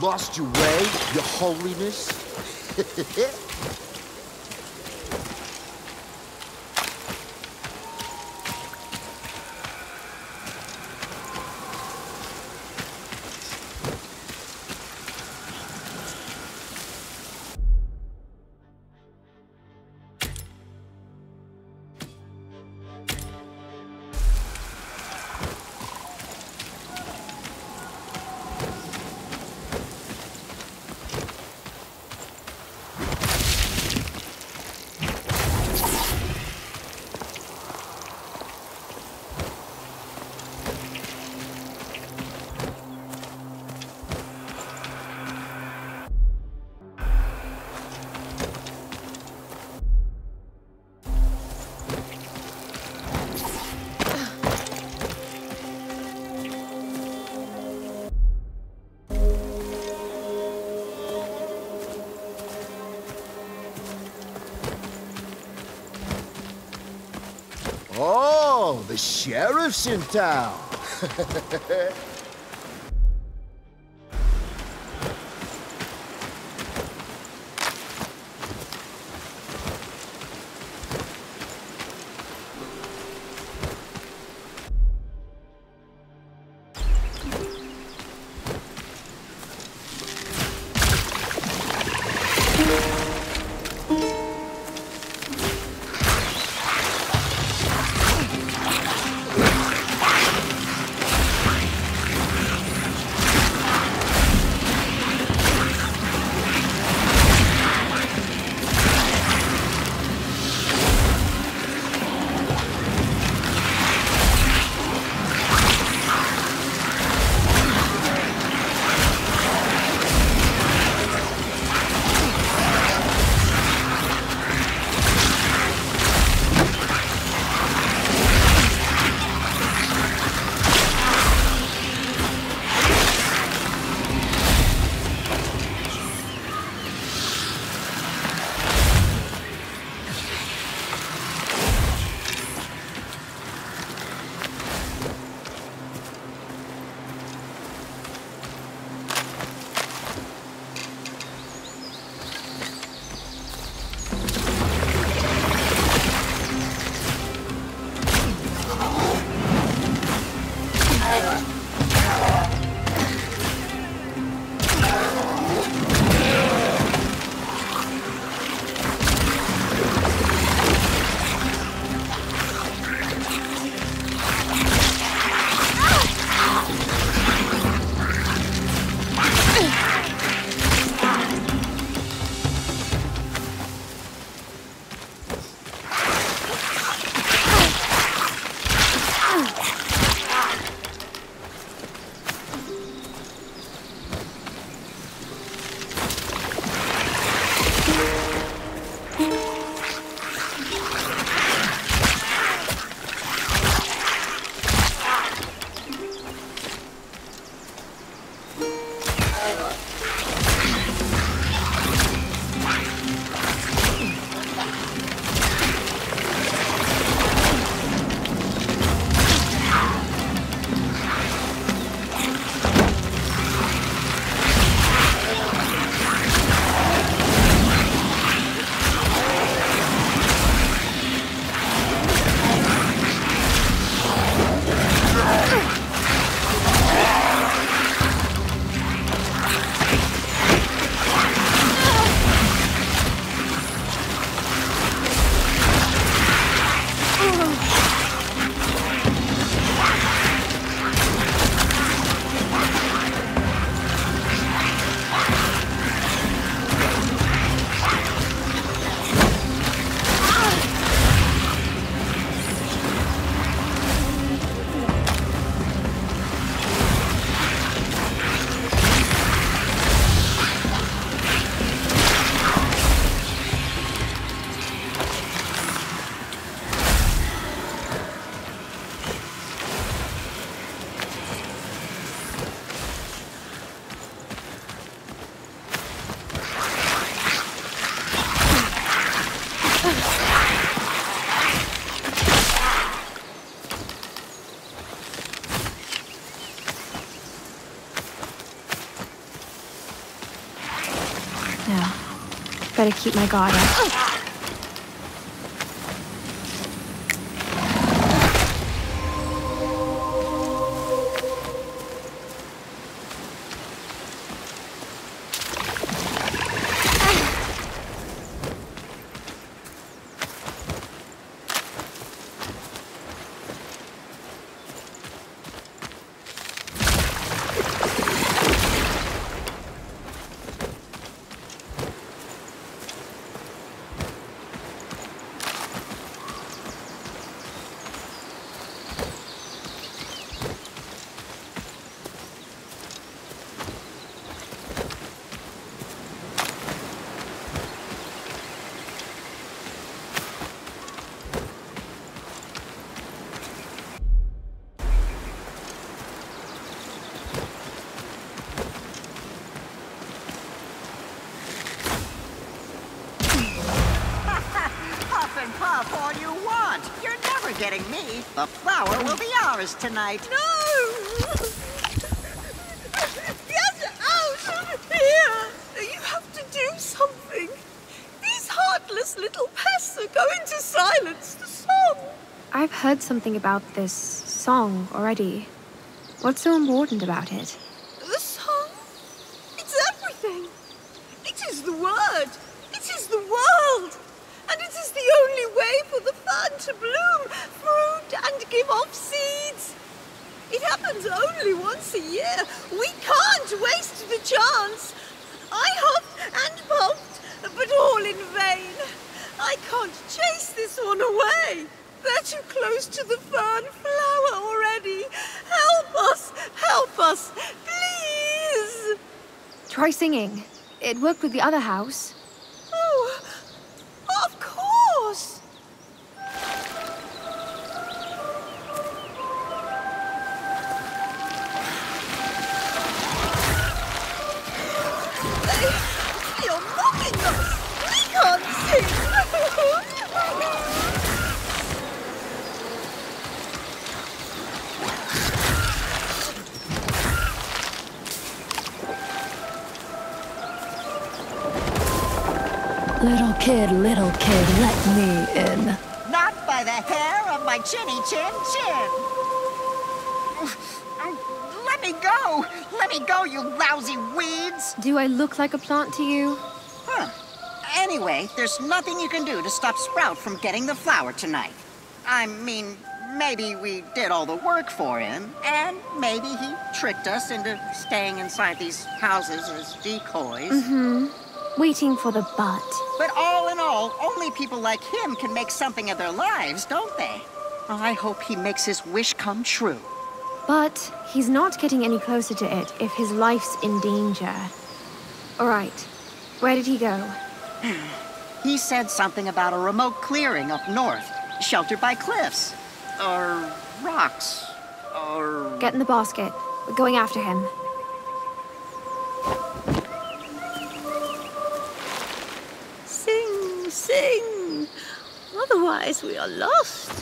Lost your way, your holiness? the sheriff's in town. Better keep my guard up. Puff and puff all you want. You're never getting me. The flower will be ours tonight. No! Get out of here! You have to do something. These heartless little pests are going to silence the song. I've heard something about this song already. What's so important about it? The song? It's everything. It is the word. It is the world. And it is the only way for the fern to bloom, fruit, and give off seeds. It happens only once a year. We can't waste the chance. I hopped and puffed, but all in vain. I can't chase this one away. They're too close to the fern flower already. Help us! Help us! Please! Try singing. It worked with the other house. Little kid, little kid, let me in. Not by the hair of my chinny chin chin. Let me go! Let me go, you lousy weeds! Do I look like a plant to you? Huh. Anyway, there's nothing you can do to stop Sprout from getting the flower tonight. I mean, maybe we did all the work for him, and maybe he tricked us into staying inside these houses as decoys. Mm-hmm. Waiting for the but. But all in all, only people like him can make something of their lives, don't they? I hope he makes his wish come true. But he's not getting any closer to it if his life's in danger. Alright, where did he go? He said something about a remote clearing up north, sheltered by cliffs. Or rocks. Or. Get in the basket. We're going after him. Sing! Otherwise, we are lost.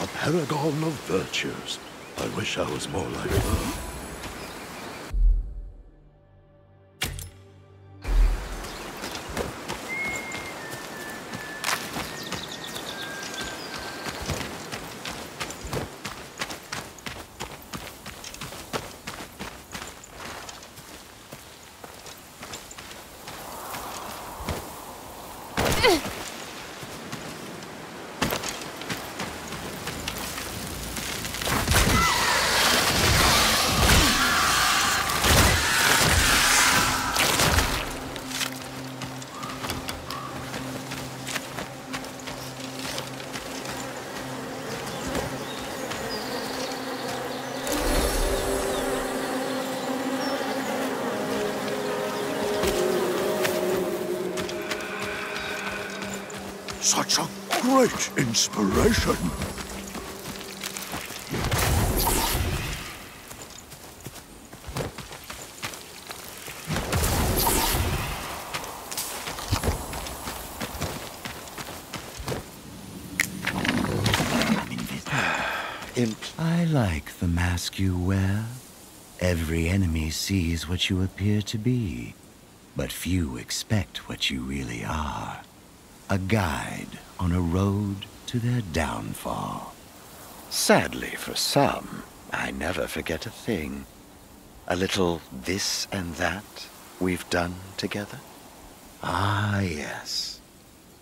A paragon of virtues. I wish I was more like her. I like the mask you wear. Every enemy sees what you appear to be, but few expect what you really are. A guide on a road to their downfall. Sadly for some, I never forget a thing. A little this and that we've done together. Ah, yes.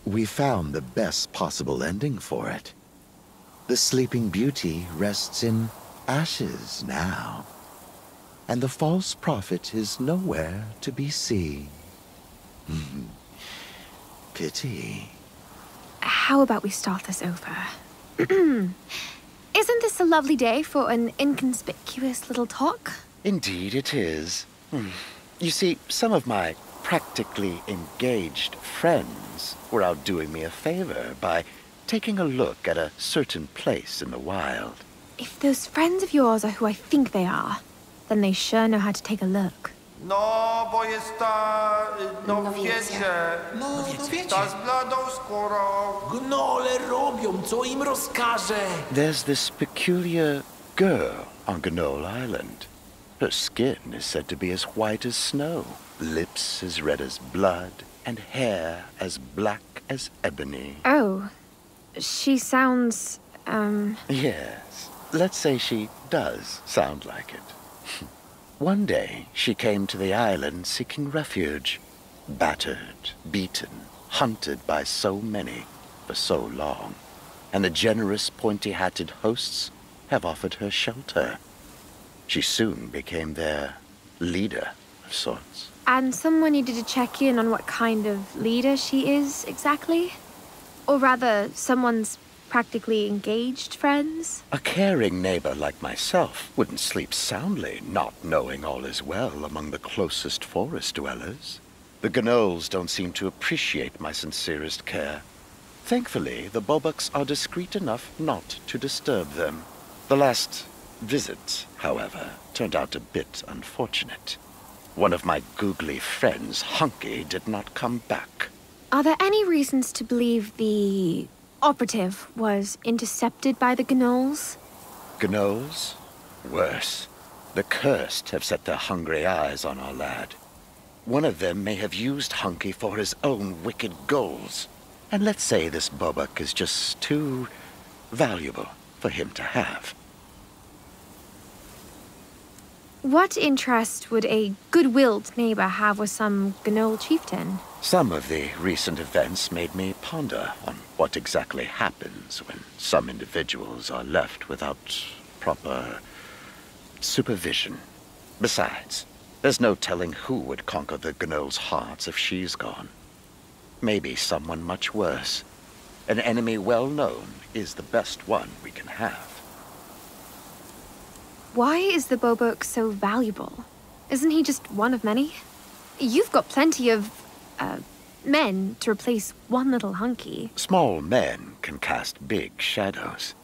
We found the best possible ending for it. The Sleeping Beauty rests in ashes now and the false prophet is nowhere to be seen. Pity. How about we start this over? Isn't this a lovely day for an inconspicuous little talk? Indeed it is. Hmm. You see, some of my practically engaged friends were out doing me a favor by taking a look at a certain place in the wild. If those friends of yours are who I think they are, then they sure know how to take a look. No, bo jest ta... No, no wiecie. No, wiecie. Ta z bladą skórą. Gnole robią, co im rozkaże. There's this peculiar girl on Gnole Island. Her skin is said to be as white as snow, lips as red as blood, and hair as black as ebony. Oh, she sounds, um... Yes, let's say she does sound like it. One day, she came to the island seeking refuge. Battered, beaten, hunted by so many for so long. And the generous pointy-hatted hosts have offered her shelter. She soon became their leader of sorts. And someone needed to check in on what kind of leader she is, exactly? Or rather, someone's practically engaged friends? A caring neighbor like myself wouldn't sleep soundly not knowing all is well among the closest forest dwellers. The Gnolls don't seem to appreciate my sincerest care. Thankfully, the Boboks are discreet enough not to disturb them. The last visit, however, turned out a bit unfortunate. One of my googly friends, Hunky, did not come back. Are there any reasons to believe the operative was intercepted by the Gnolls? Gnolls? Worse. The cursed have set their hungry eyes on our lad. One of them may have used Hunky for his own wicked goals. And let's say this Bobok is just too valuable for him to have. What interest would a good-willed neighbor have with some Gnoll chieftain? Some of the recent events made me ponder on what exactly happens when some individuals are left without proper supervision. Besides, there's no telling who would conquer the Gnoll's hearts if she's gone. Maybe someone much worse. An enemy well known is the best one we can have. Why is the Bobok so valuable? Isn't he just one of many? You've got plenty of, uh, men to replace one little Hunky. Small men can cast big shadows.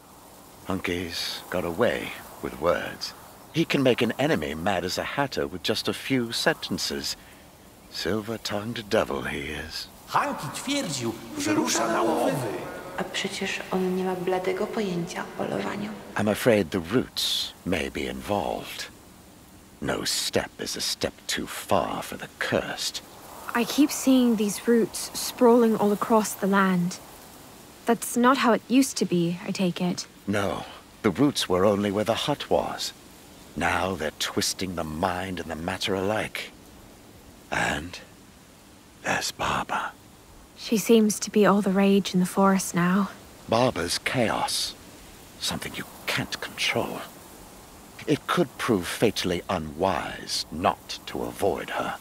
Hunky's got a way with words. He can make an enemy mad as a hatter with just a few sentences. Silver-tongued devil he is. Hanki twierdził, że rusza na łowy. A przecież on nie ma bladego pojęcia o polowaniu. I'm afraid the roots may be involved. No step is a step too far for the cursed. I keep seeing these roots sprawling all across the land. That's not how it used to be, I take it. No, the roots were only where the hut was. Now they're twisting the mind and the matter alike. And there's Baba. She seems to be all the rage in the forest now. Baba's chaos. Something you can't control. It could prove fatally unwise not to avoid her.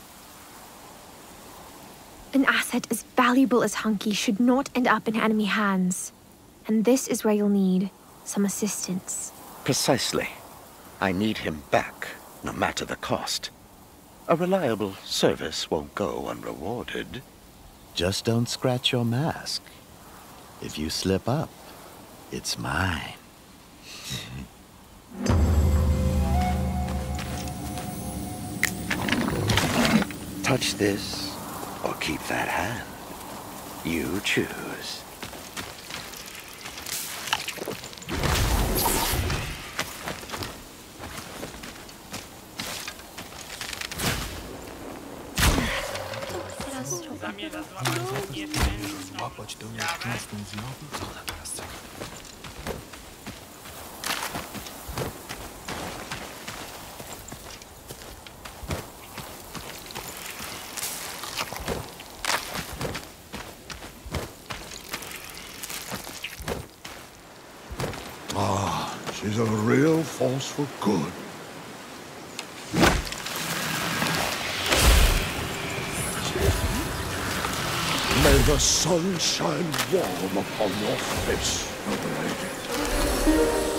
An asset as valuable as Hunky should not end up in enemy hands. And this is where you'll need some assistance. Precisely. I need him back, no matter the cost. A reliable service won't go unrewarded. Just don't scratch your mask. If you slip up, it's mine. Touch this, or keep that hand. You choose. Chodź do mnie knastem znowu. Co ona teraz? Ah, she's a real force for good. The sun shine warm upon your face, young lady.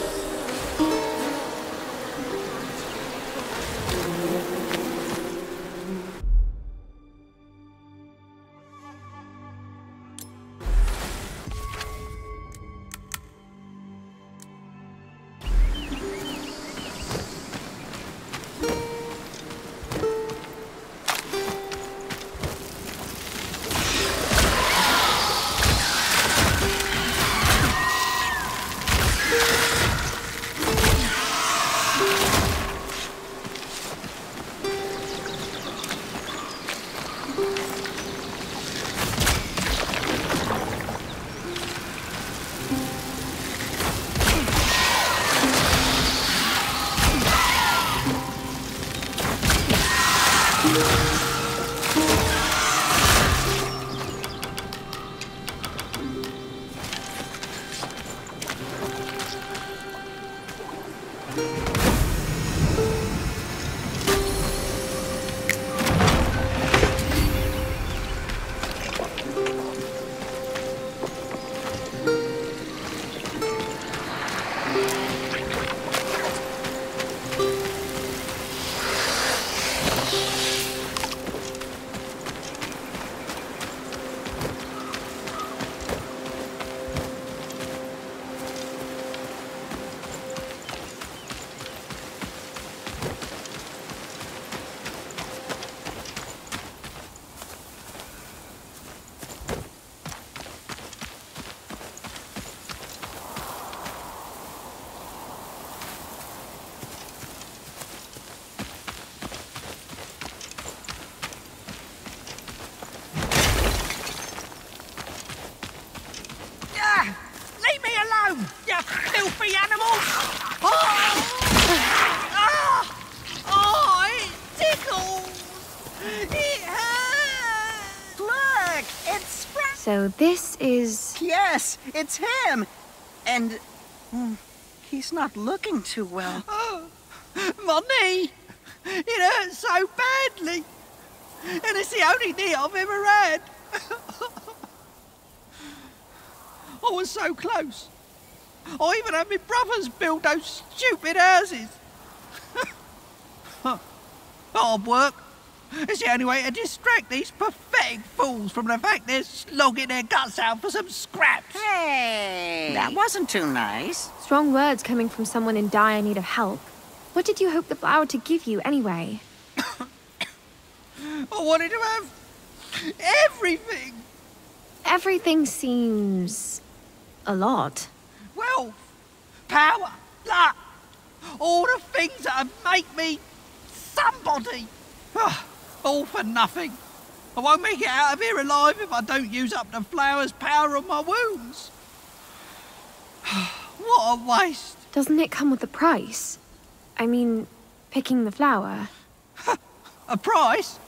It's him. And mm, he's not looking too well. Oh, my knee! It hurts so badly! And it's the only knee I've ever had! I was so close. I even had my brothers build those stupid houses. Hard work. It's the only way to distract these pathetic fools from the fact they're slogging their guts out for some scraps. Hey, that wasn't too nice. Strong words coming from someone in dire need of help. What did you hope the flower to give you anyway? I wanted to have everything. Everything seems. a lot. Wealth, power, luck, all the things that have make me somebody. Ah. All for nothing. I won't make it out of here alive if I don't use up the flower's power on my wounds. what a waste. Doesn't it come with a price? I mean, picking the flower. A price?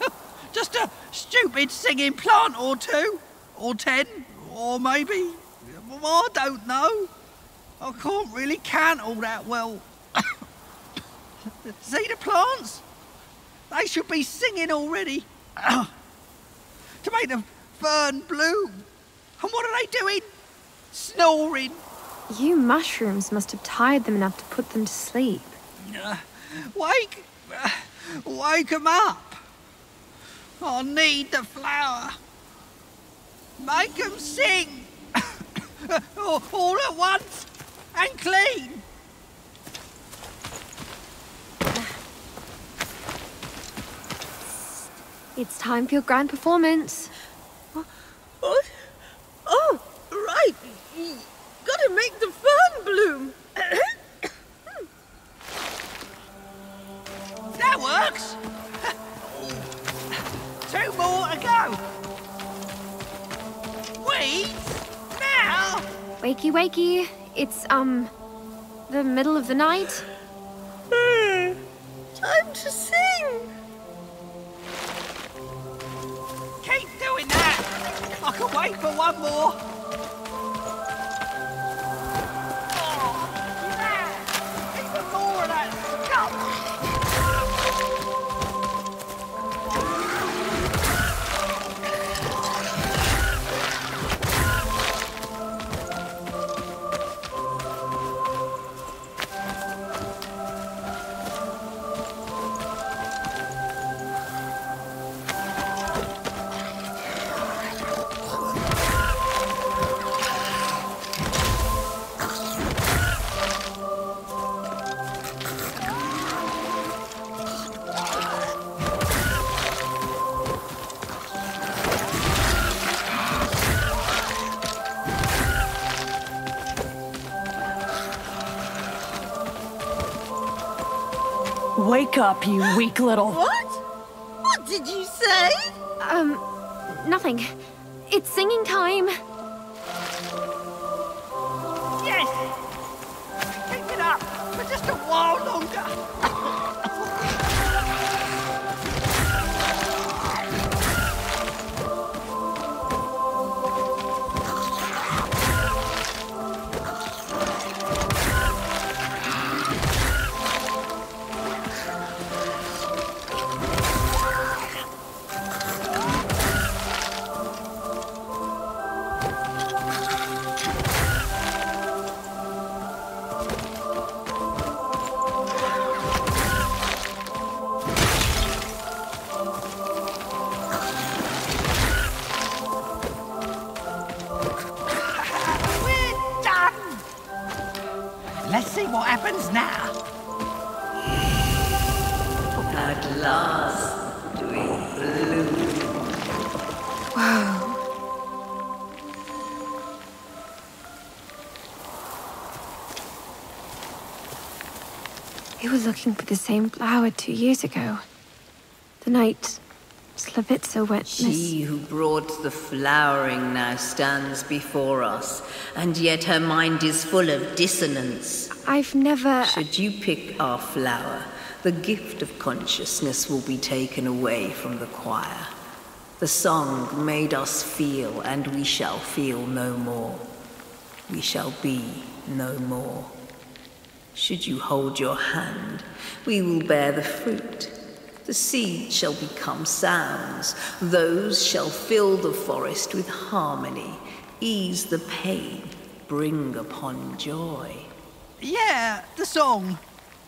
Just a stupid singing plant or two, or ten, or maybe. I don't know. I can't really count all that well. See the plants? They should be singing already. to make them fern bloom. And what are they doing? Snoring. You mushrooms must have tired them enough to put them to sleep. Uh, wake, uh, wake 'em up. I need the flower. Make them sing. all all at once and clean. It's time for your grand performance. What? Oh, right. Gotta make the fern bloom. That works. Two more to go. wakey? Wakey! It's, um, the middle of the night? Wait for one more. Wake up, you weak little. What? What did you say? Um, nothing. It's singing time. Yes! Keep it up for just a while longer. The same flower two years ago. The night Slavitsa witnessed. She who brought the flowering now stands before us, and yet her mind is full of dissonance. I've never. Should you pick our flower, the gift of consciousness will be taken away from the choir. The song made us feel, and we shall feel no more. We shall be no more. Should you hold your hand, we will bear the fruit. The seed shall become sounds. Those shall fill the forest with harmony, ease the pain, bring upon joy. Yeah, the song.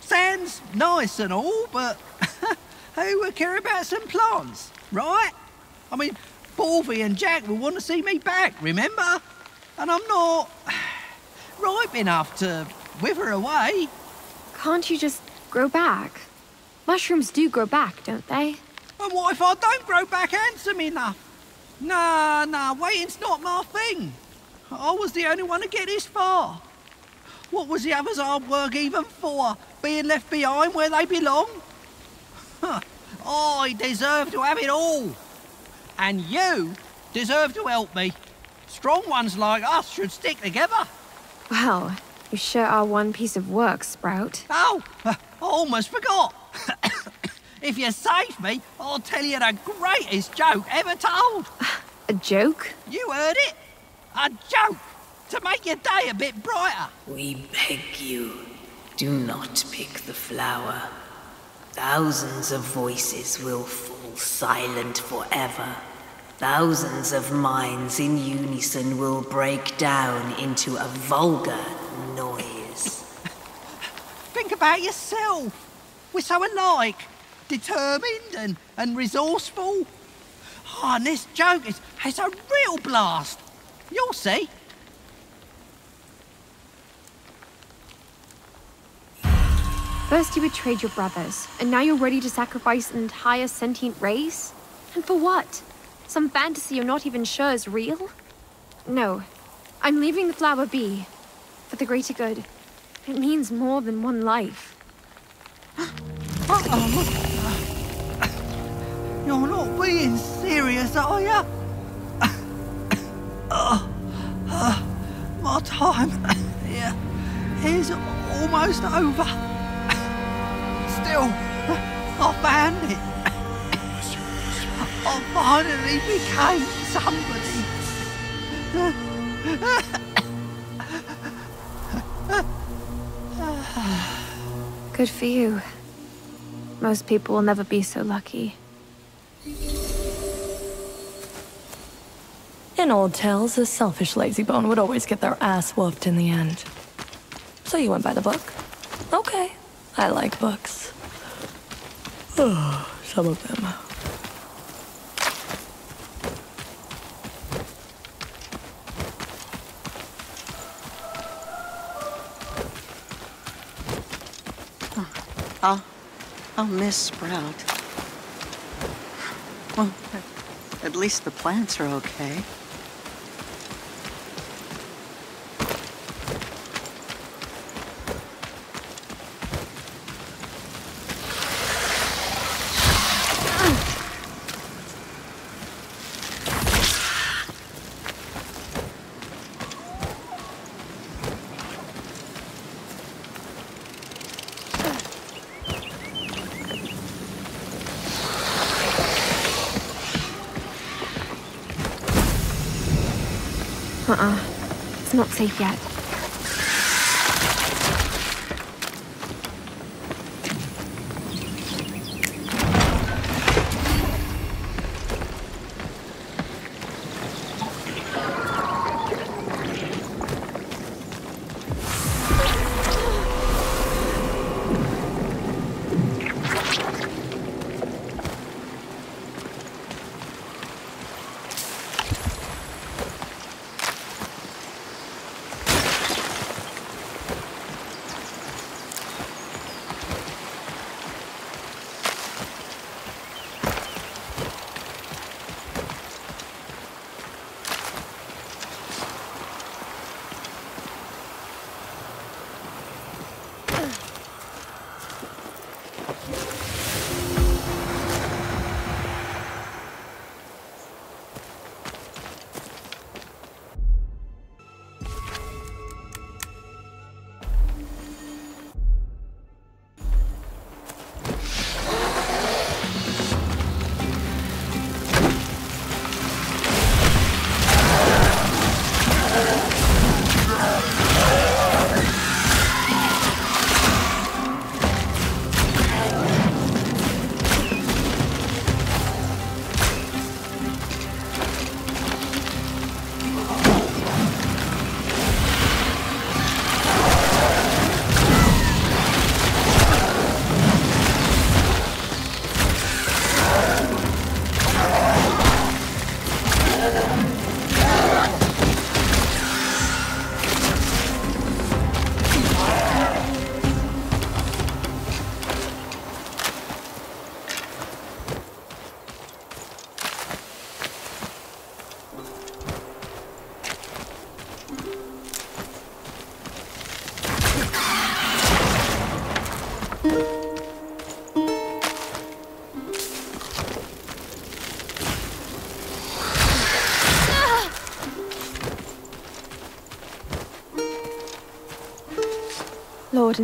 Sounds nice and all, but who would care about some plants, right? I mean, Borvy and Jack will want to see me back, remember? And I'm not ripe enough to wither away. Can't you just grow back? Mushrooms do grow back, don't they? And what if I don't grow back handsome enough? Nah, nah, waiting's not my thing. I was the only one to get this far. What was the others' hard work even for? Being left behind where they belong? I deserve to have it all. And you deserve to help me. Strong ones like us should stick together. Well, you sure are one piece of work, Sprout. Oh, I almost forgot. if you save me, I'll tell you the greatest joke ever told. A joke? You heard it. A joke to make your day a bit brighter. We beg you, do not pick the flower. Thousands of voices will fall silent forever. Thousands of minds in unison will break down into a vulgar noise. Think about yourself. We're so alike, determined and, and resourceful. Oh, and this joke is, is a real blast. You'll see. First you betrayed your brothers, and now you're ready to sacrifice an entire sentient race? And for what? Some fantasy you're not even sure is real? No. I'm leaving the flower be. For the greater good. It means more than one life. Uh-oh. You're not being serious, are you? uh, my my time here is almost over. Still, I found it. I finally became somebody. Good for you. Most people will never be so lucky. In old tales, a selfish lazybone would always get their ass whooped in the end. So you went by the book? Okay, I like books. Some of them. I'll, I'll miss Sprout. Well, at least the plants are okay. It's not safe yet.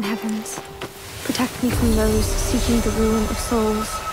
Heavens, protect me from those seeking the ruin of souls.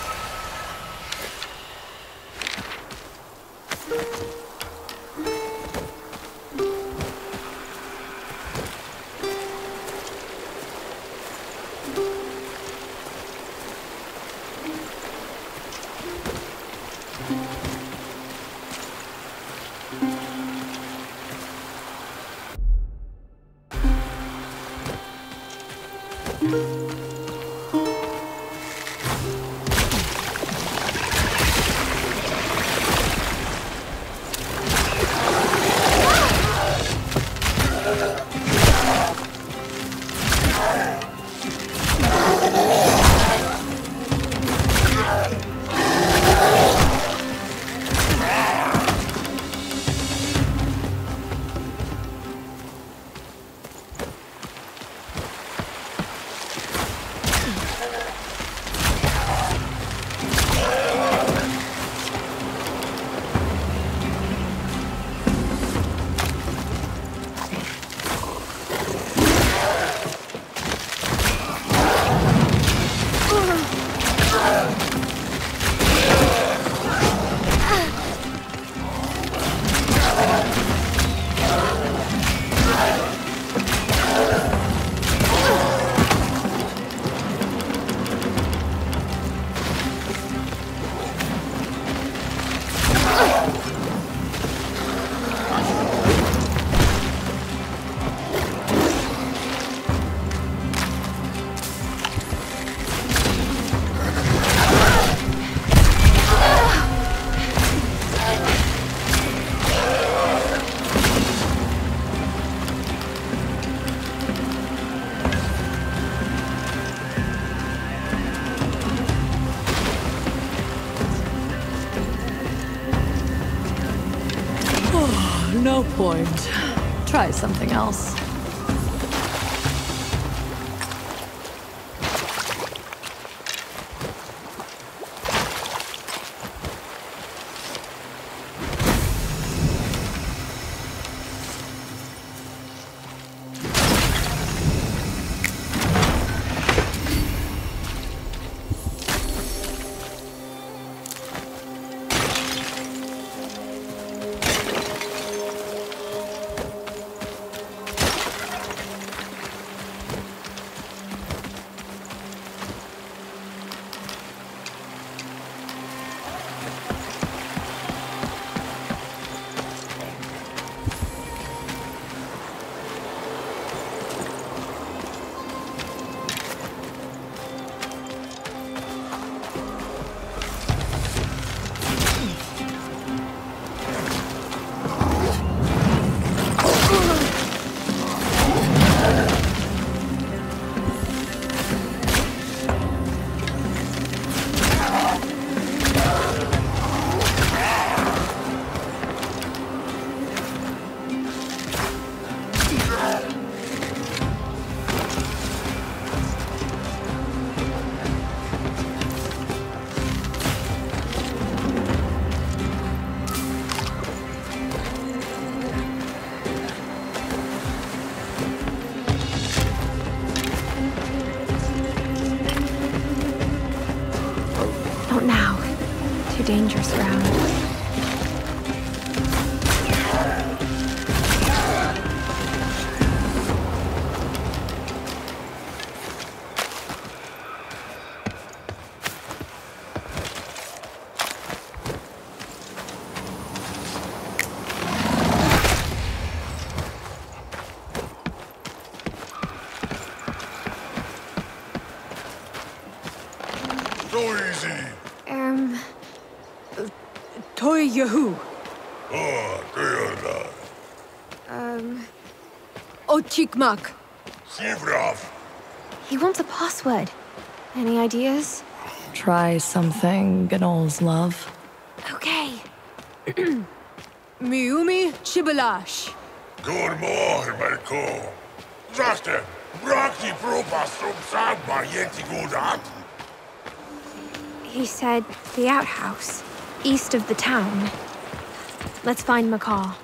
Something else. Dangerous Ochikmak. Sivrov. he wants a password. Any ideas? Try something, Ganol's love. Okay. Miumi Chibalash. Good morning, Marco. Zaste, brakti propas sub sagma yeti gudat. He said the outhouse, east of the town. Let's find Macaw.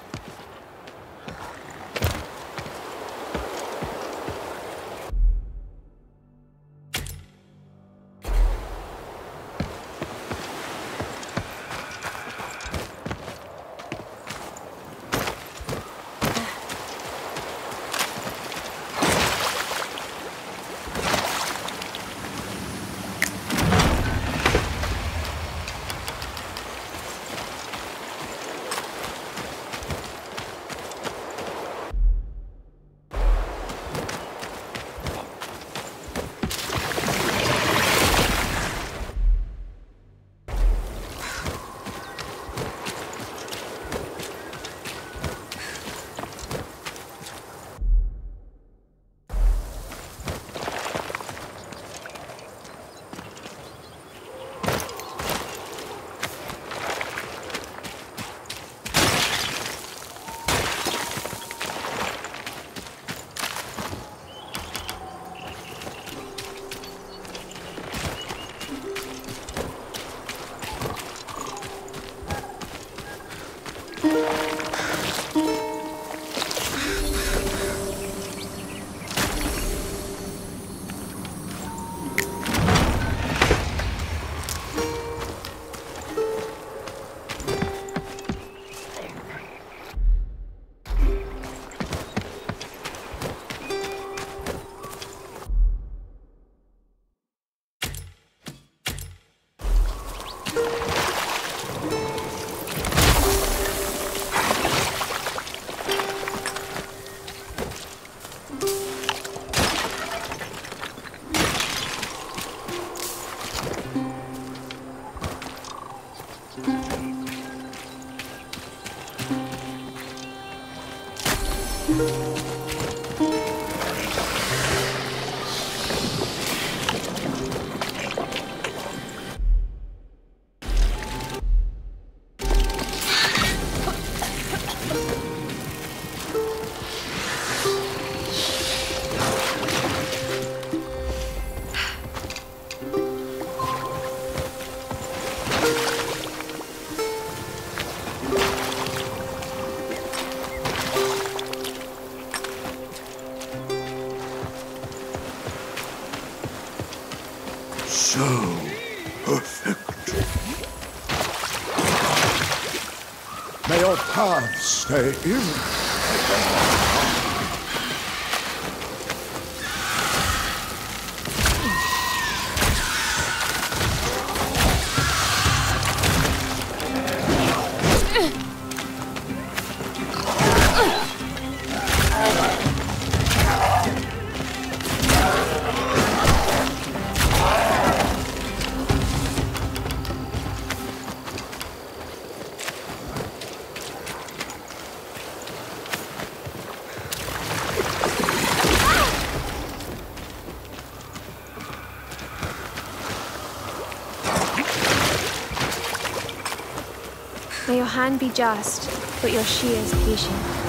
Stay Hand be just, but your shears patient.